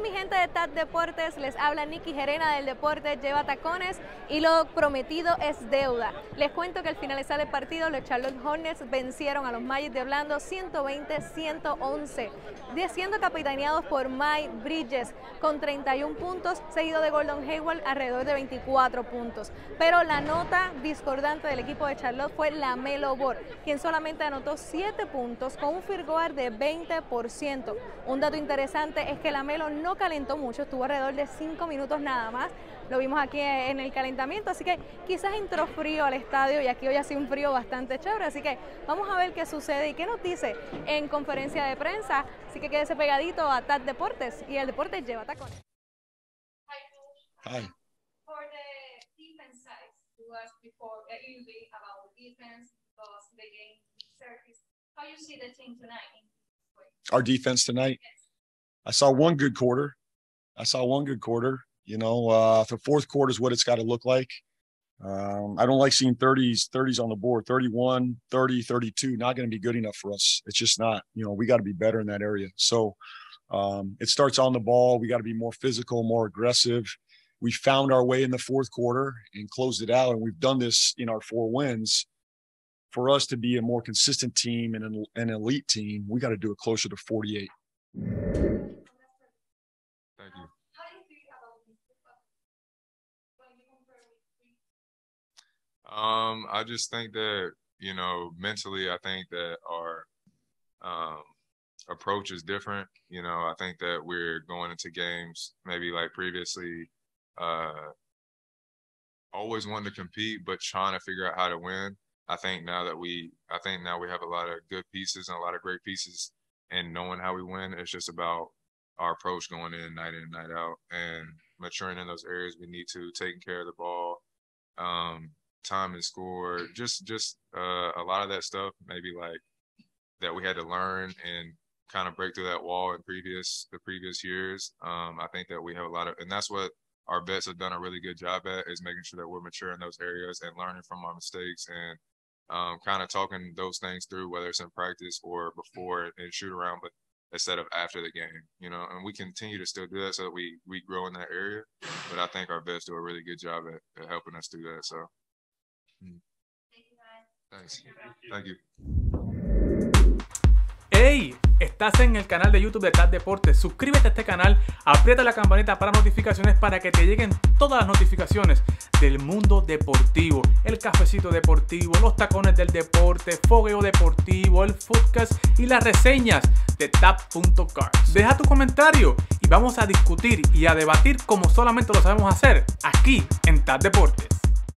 mi gente de TAT Deportes, les habla Nikki Gerena del Deporte Lleva Tacones y lo prometido es deuda. Les cuento que al finalizar el partido los Charlotte Hornets vencieron a los Magic de Orlando 120-111, siendo capitaneados por Mike Bridges con 31 puntos, seguido de Gordon Hayward alrededor de 24 puntos. Pero la nota discordante del equipo de Charlotte fue la Melo Ball, quien solamente anotó 7 puntos con un field goal de 20%. Un dato interesante es que la Melo no calentó mucho, estuvo alrededor de 5 minutos nada más. Lo vimos aquí en el calentamiento, así que quizás entró frío al estadio y aquí hoy ha sido un frío bastante chévere. Así que vamos a ver qué sucede y qué nos dice en conferencia de prensa. Así que quédese pegadito a TAT Deportes y el deporte lleva tacones. Hi. For the defense side, you asked before uh, usually about defense because the game service. How you see the team tonight? Our defense tonight. I saw one good quarter. I saw one good quarter. You know, uh, the fourth quarter is what it's got to look like. Um, I don't like seeing 30s, 30s on the board, 31, 30, 32, not going to be good enough for us. It's just not, you know, we got to be better in that area. So um, it starts on the ball. We got to be more physical, more aggressive. We found our way in the fourth quarter and closed it out. And we've done this in our four wins. For us to be a more consistent team and an, an elite team, we got to do it closer to 48. Thank you. Um, I just think that you know mentally, I think that our um, approach is different. You know, I think that we're going into games maybe like previously, uh, always wanting to compete, but trying to figure out how to win. I think now that we, I think now we have a lot of good pieces and a lot of great pieces, and knowing how we win, it's just about our approach going in night in and night out and maturing in those areas we need to, taking care of the ball, um, time and score, just just uh, a lot of that stuff. Maybe like that we had to learn and kind of break through that wall in previous the previous years. Um, I think that we have a lot of, and that's what our vets have done a really good job at is making sure that we're mature in those areas and learning from our mistakes and um, kind of talking those things through, whether it's in practice or before and shoot around, but instead of after the game, you know, and we continue to still do that so that we we grow in that area. But I think our vets do a really good job at, at helping us do that. So, mm. thanks. Thank you. ¡Hey! Estás en el canal de YouTube de TAT Deportes. Suscríbete a este canal, aprieta la campanita para notificaciones para que te lleguen todas las notificaciones del mundo deportivo. El cafecito deportivo, los tacones del deporte, fogueo deportivo, el footcast y las reseñas de tap.cars. Deja tu comentario y vamos a discutir y a debatir como solamente lo sabemos hacer aquí en TAT Deportes.